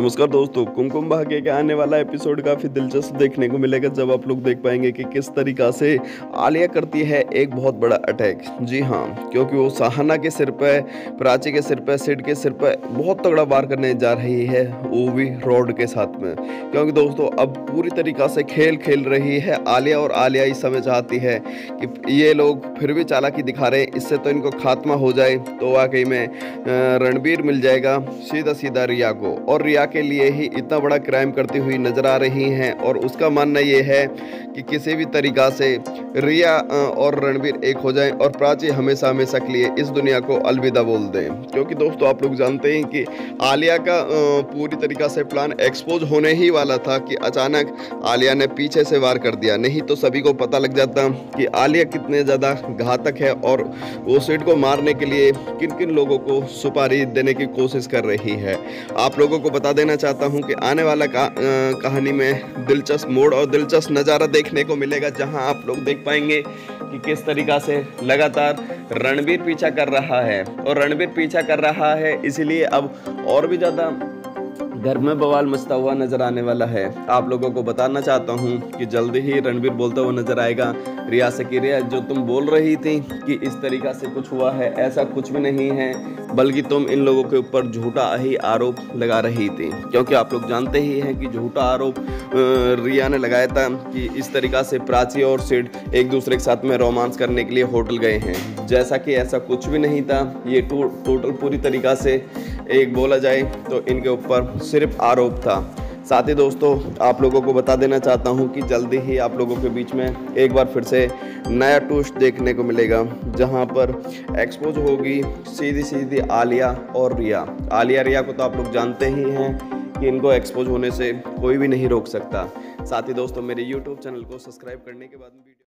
नमस्कार दोस्तों, कुमकुम भाग्य के आने वाला एपिसोड काफ़ी दिलचस्प देखने को मिलेगा जब आप लोग देख पाएँगे कि किस तरीका से आलिया करती है एक बहुत बड़ा अटैक जी हाँ क्योंकि वो सहाना के सिर पर प्राची के सिर पर सिड के सिर पर बहुत तगड़ा वार करने जा रही है वो भी रॉड के साथ में। क्योंकि दोस्तों, अब पूरी तरीका से खेल खेल रही है आलिया और आलिया इस समय चाहती है कि ये लोग फिर भी चालाकी दिखा रहे, इससे तो इनको खात्मा हो जाए तो वाकई में रणबीर मिल जाएगा सीधा सीधा रिया को। और रिया के लिए ही इतना बड़ा क्राइम करती हुई नज़र आ रही हैं और उसका मानना ये है कि किसी भी तरीका से रिया और रणबीर एक हो जाएँ और प्राची हमेशा हमेशा के लिए इस दुनिया को अलविदा बोल दें। क्योंकि दोस्तों आप लोग जानते हैं कि आलिया का पूरी तरीका से प्लान एक्सपोज होने ही वाला था कि अचानक आलिया ने पीछे से वार कर दिया। नहीं तो सभी को पता लग जाता कि आलिया कितने ज़्यादा घातक है और वो सीट को मारने के लिए किन किन लोगों को सुपारी देने की कोशिश कर रही है। आप लोगों को बता देना चाहता हूँ कि आने वाला का, कहानी में दिलचस्प मोड़ और दिलचस्प नज़ारा देखने को मिलेगा जहाँ आप लोग देख पाएँगे कि किस तरीका से लगातार रणबीर पीछा कर रहा है। और रणबीर पीछा कर रहा है, इसीलिए अब और भी ज़्यादा घर में बवाल मचता हुआ नज़र आने वाला है। आप लोगों को बताना चाहता हूँ कि जल्दी ही रणबीर बोलता हुआ नज़र आएगा। रिया से कि रिया जो तुम बोल रही थी कि इस तरीका से कुछ हुआ है, ऐसा कुछ भी नहीं है, बल्कि तुम इन लोगों के ऊपर झूठा ही आरोप लगा रही थी। क्योंकि आप लोग जानते ही हैं कि झूठा आरोप रिया ने लगाया था कि इस तरीका से प्राची और सिड एक दूसरे के साथ में रोमांस करने के लिए होटल गए हैं। जैसा कि ऐसा कुछ भी नहीं था, ये टोटल पूरी तरीका से एक बोला जाए तो इनके ऊपर सिर्फ़ आरोप था। साथ ही दोस्तों, आप लोगों को बता देना चाहता हूँ कि जल्दी ही आप लोगों के बीच में एक बार फिर से नया टूस्ट देखने को मिलेगा, जहाँ पर एक्सपोज होगी सीधी सीधी आलिया और रिया। आलिया, रिया को तो आप लोग जानते ही हैं कि इनको एक्सपोज होने से कोई भी नहीं रोक सकता। साथ ही दोस्तों, मेरे यूट्यूब चैनल को सब्सक्राइब करने के बाद